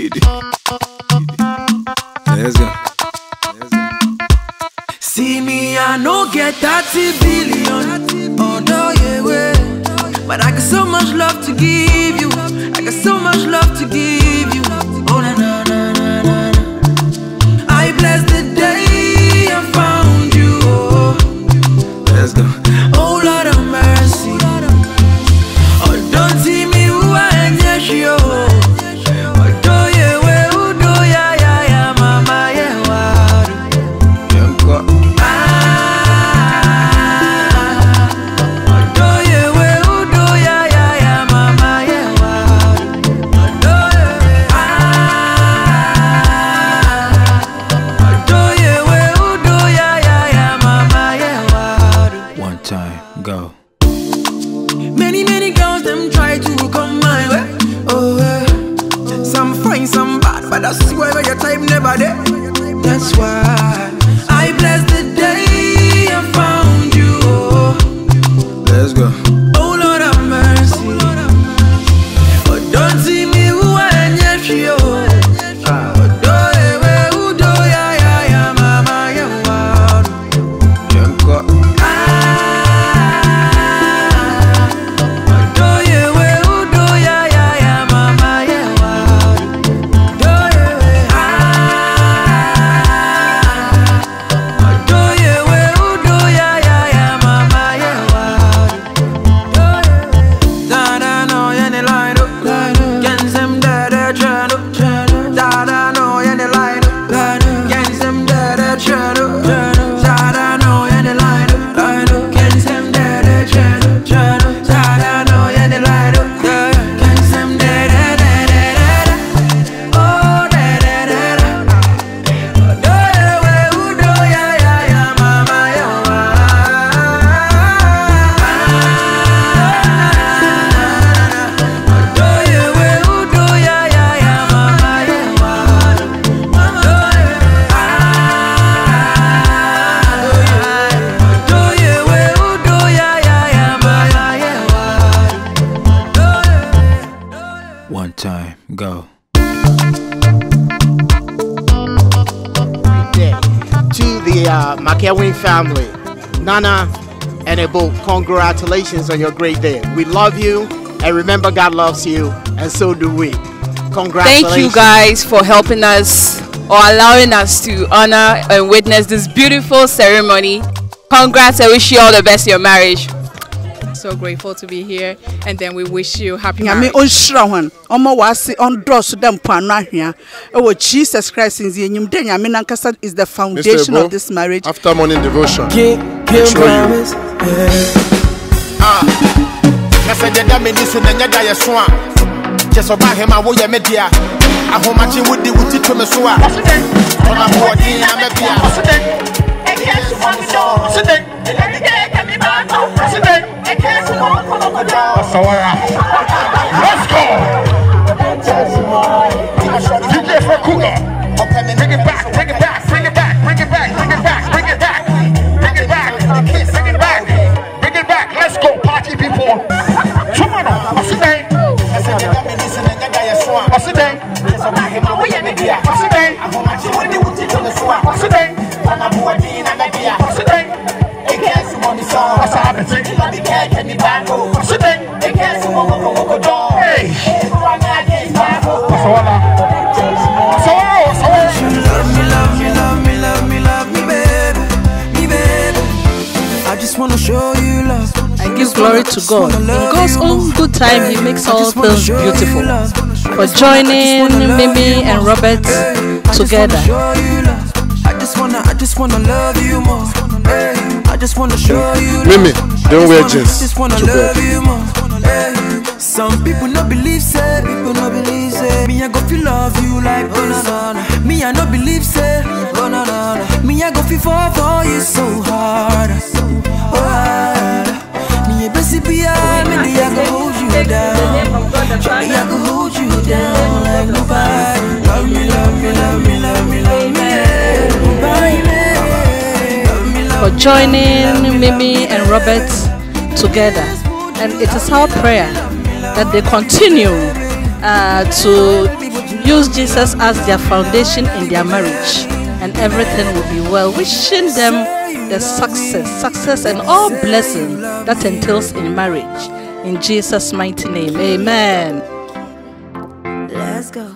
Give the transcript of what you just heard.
Kitty. Let's go. Let's go. See me, I no get 30 billion. Although yeah, way. But I got so much love to give time, go. to the uh, McEwan family. Nana and Ebow, congratulations on your great day. We love you, and remember, God loves you, and so do we. Congratulations. Thank you guys for helping us or allowing us to honor and witness this beautiful ceremony. Congrats, I wish you all the best in your marriage so grateful to be here. And then we wish you happy marriage. Jesus Christ is the foundation Bro, of this marriage. After morning devotion. Just about him, I will media. I hope my team would do it to me. So I'm a a. let's go. To God. In God's own good time, He makes all things beautiful. For joining Mimi and Robert together. I just wanna, I just wanna love you more. I just wanna show you. Mimi, don't wear jeans Just wanna love you more. Some people no believe say, people no believe say. Me I go feel love you like this. Me I no believe say, oh no no no. Me I go feel fall for you so hard, oh down. Me I hold you down like nobody. Love me, love me, love me, love me, love me, For joining Mimi and Robert together. And it is our prayer that they continue uh, to use Jesus as their foundation in their marriage, and everything will be well. Wishing them the success, success, and all blessing that entails in marriage. In Jesus' mighty name, amen. Let's go.